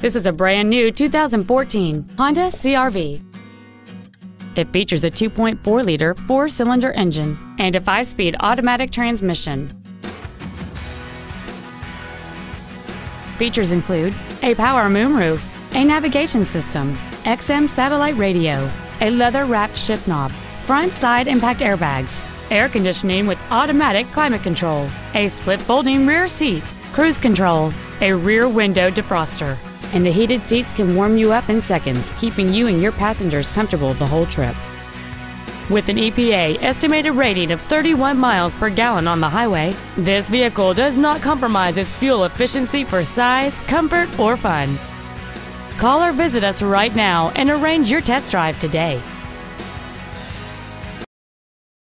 This is a brand new 2014 Honda CRV. It features a 2.4 liter four cylinder engine and a five speed automatic transmission. Features include a power moonroof, a navigation system, XM satellite radio, a leather wrapped shift knob, front side impact airbags, air conditioning with automatic climate control, a split folding rear seat, cruise control, a rear window defroster, and the heated seats can warm you up in seconds, keeping you and your passengers comfortable the whole trip. With an EPA estimated rating of 31 miles per gallon on the highway, this vehicle does not compromise its fuel efficiency for size, comfort, or fun. Call or visit us right now and arrange your test drive today.